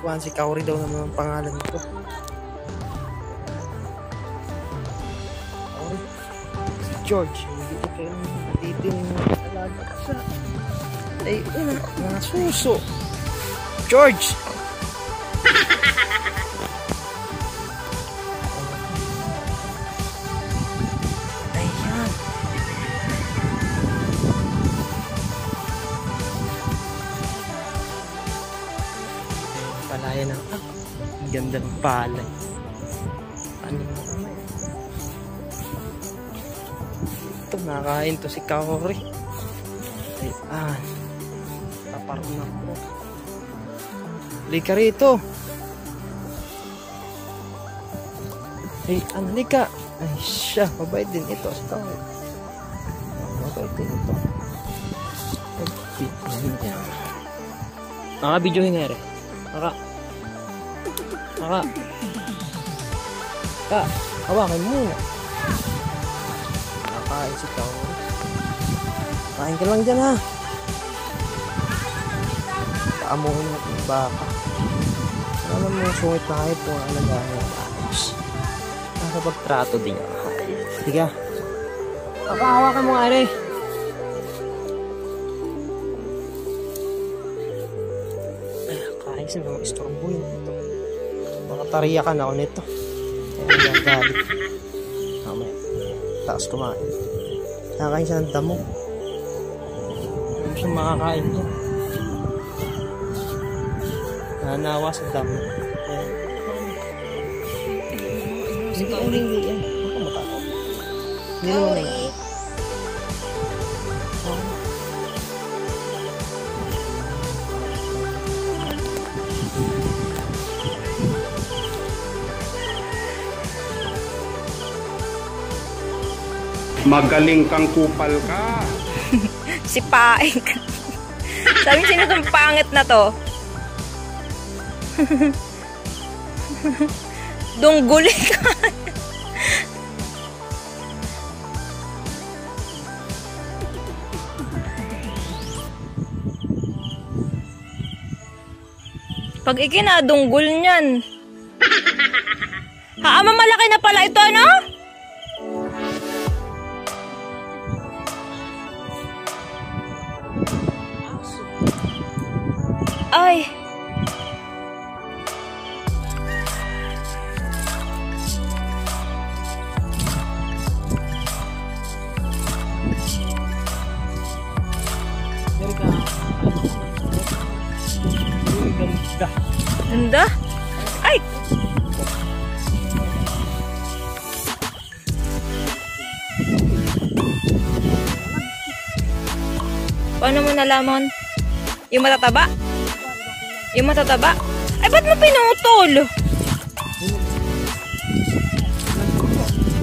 Juan, si Kauri daw naman ang pangalan nito. Kauri. Si George. Hindi ko kayo natitin alaga sa... Ay, una, mga suso. George! Ganda ng palay. Ano? Ito, nakain to si Kaori. Ayan. Paparoon ako. Lika rito. Ay, ano lika? Ay, siya. Mabait din ito. Kaori. Mabait din ito. Ay, yan. Nakabidyohin nga rin. Maka. Maka. Ka. Hawakan muna. Nakain si Kaori. Kain ka lang dyan ha. Paamuhin natin yung baka. Alam mo, sungit na kayo po ang alagaan ng ayos. Nakapagtrato din hayop. Sige. Pakahawakan mo nga rin. Kain sa mga istorbo yun ito. Makatariyakan ako nito. Kaya nagagalit. Mamaya. Taas kumain. Nakakain siya ng damo. Hindi siya makakain niya. Nanawa sa damo. Ayan. Hindi, hindi, hindi. Yan. Ako matakot. Hindi naman na Magaling kang kupal ka. Si Paeng. Sabi sino tong pangit na to? Dungguli ka. Pag ikinadunggol niyan. Ha, ama malaki na pala ito, no? Ay. Ganda. Ay. Paano mo nalaman? Yung matataba? Yung matataba? Ay, ba't mo pinutol?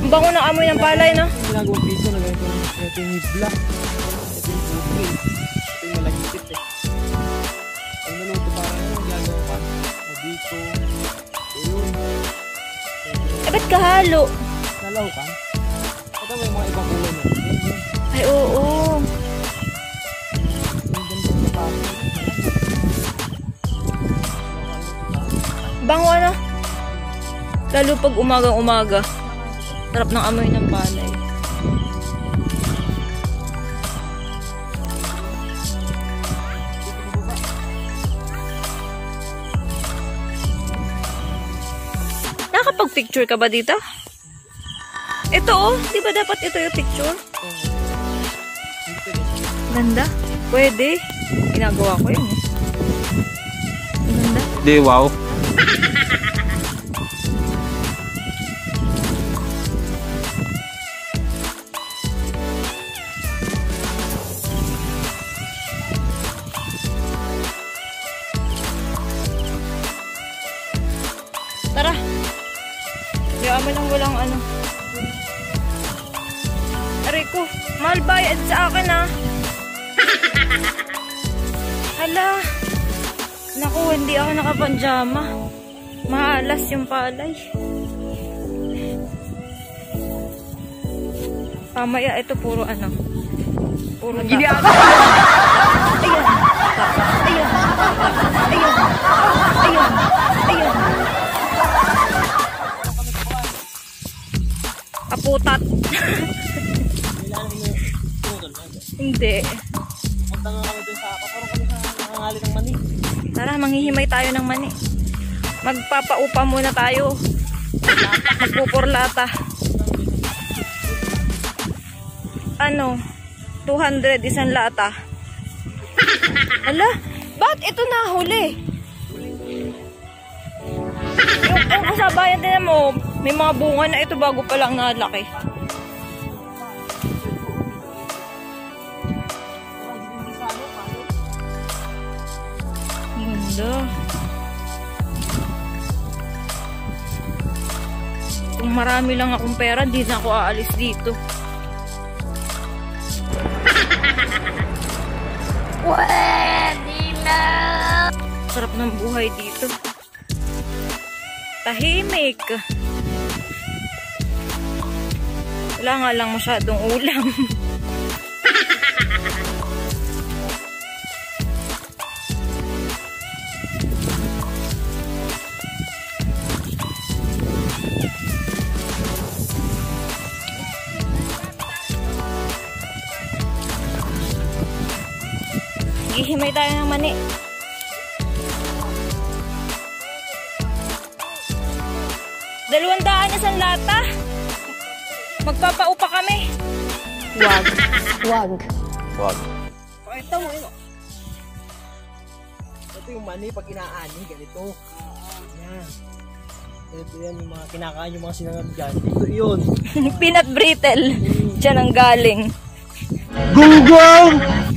Ang bango ng amoy ng palay, no? Yung ginagawang piso na ganito. Ito yung hibla. Ito yung buki. Ito yung malagkit eh. Ang naluto para ano, ginagawa pa. Mabiko. Ayun. Eh, ba't kahalo? Nalaw ka? Ito may mga ibang. Yan, yan. Ay, oo. Yung ganda sa Bango ano? Lalo pag umagang-umaga. Sarap ng amoy ng palay. Nakakapag-picture ka ba dito? Ito oh, di ba dapat ito yung picture? Ganda. Pwede. Ginagawa ko yun eh. Ganda. Di, wow. Tara. Kaya mo lang walang ano. Aray ko, mahal bayad sa akin ah. Hala. Naku, hindi ako nakapanjama. Maalas yung palay. Pamaya, ito puro ano. Puro tapa. Ayan. Ayan. Ayan. Ayan. Ayan. Ayan. Aputat. hindi. Punta nga kami dun sa ako. Parang kami sa nangangali ng mani. Tara, manghihimay tayo ng mani. Magpapaupa muna tayo. Magpupurlata. Ano? 200 isang lata. Ala, ba't ito nahuli? Yung, yung kasabayan din mo, may mga bunga na ito bago pa lang nalaki. Ganda. Kung marami lang akong pera, di na ako aalis dito. Pwede na! Sarap ng buhay dito. Tahimik. Wala nga lang masyadong ulam. Gihimay tayo ng mani. Dalawang daan na sa lata. Magpapaupa kami. Wag. Wag. Wag. Pakita mo yun. oh. Ito yung mani pag inaani, ganito. Yan. Ito yan yung mga kinakain yung mga sinangag dyan. Ito yun. Peanut brittle. Diyan ang galing. Gunggong!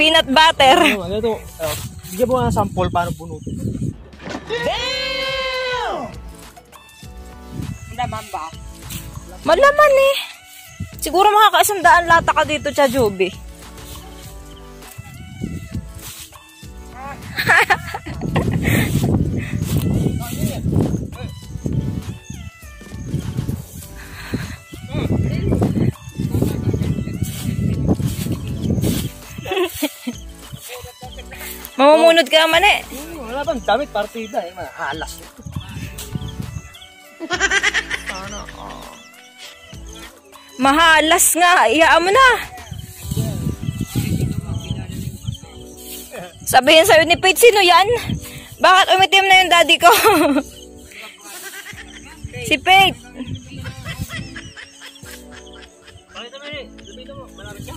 Peanut butter. Ano, ano ito? Uh, bigyan mo nga ng sample paano punutin. Malaman eh. Siguro makakaisang daan lata ka dito, Chajubi. Mamumunod ka naman eh. Hmm, wala bang damit partida eh. Mahalas. Mahalas nga. Iyaan mo na. Sabihin sa'yo ni Pete, sino yan? Bakit umitim na yung daddy ko? si Pete. Ka.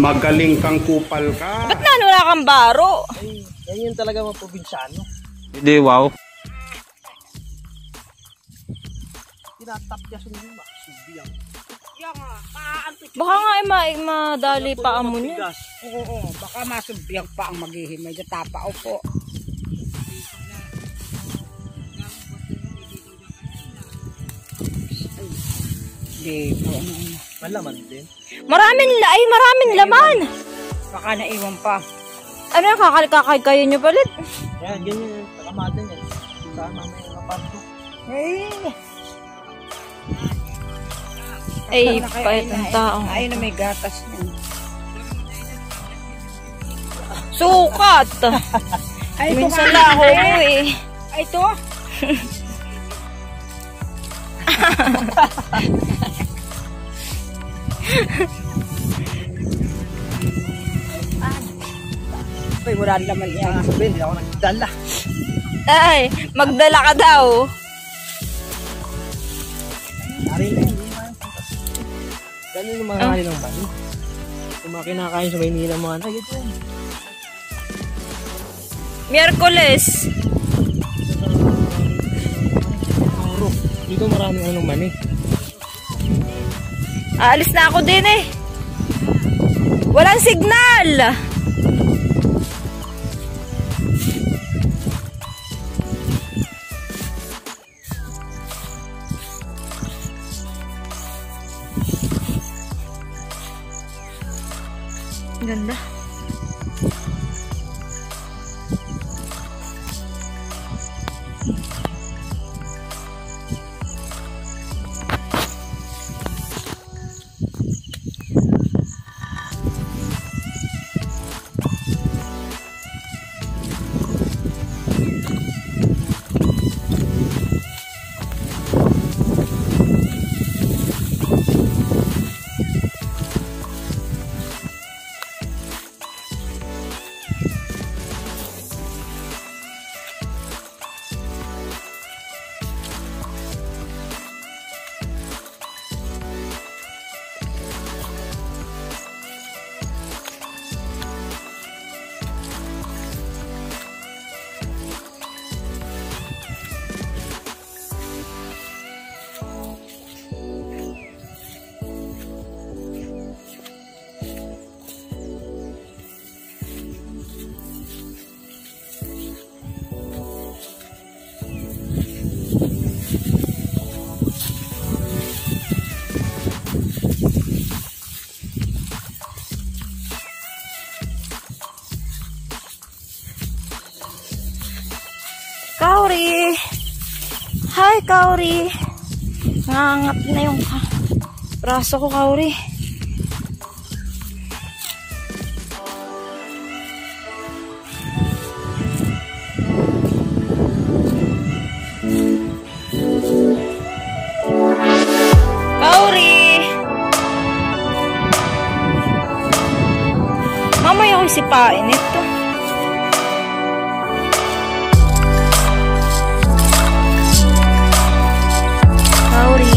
Magaling kang kupal ka. Ba't na wala kang baro? Ay, yan yun talaga mga probinsyano. Hindi, wow. Tinatap niya sundin ba? Subi ang Baka nga ay ma madali pa amo niya. Oo, oo, baka masubiyang pa ang maghihimay sa tapa po. Hindi po. Malaman din. Maraming ay maraming laman. Baka naiwan pa. Ano yung kakalikakay kayo nyo palit? Yan, ganyan yun. Takamada niyan. Saan mamaya mapato. Eh, Ay, pait na ang taong. Ay, na may gatas niyan. Sukat! Ay, Minsan lang ako na eh. Ay, ito. Ay, wala naman yan. Ah, sabihin, hindi ako nagdala. Ay, magdala ka daw. Ari na yun. Ganun yung mga hali ng mali. Yung mga kinakain sa Maynila mga na, ito yun. Miyerkules. Dito maraming anong mani. Aalis na ako din eh. Walang signal. Kauri! Hi, Kauri! Nangangat na yung ka- braso ko, Kauri. Kauri! Mamaya ko sipain eh. floating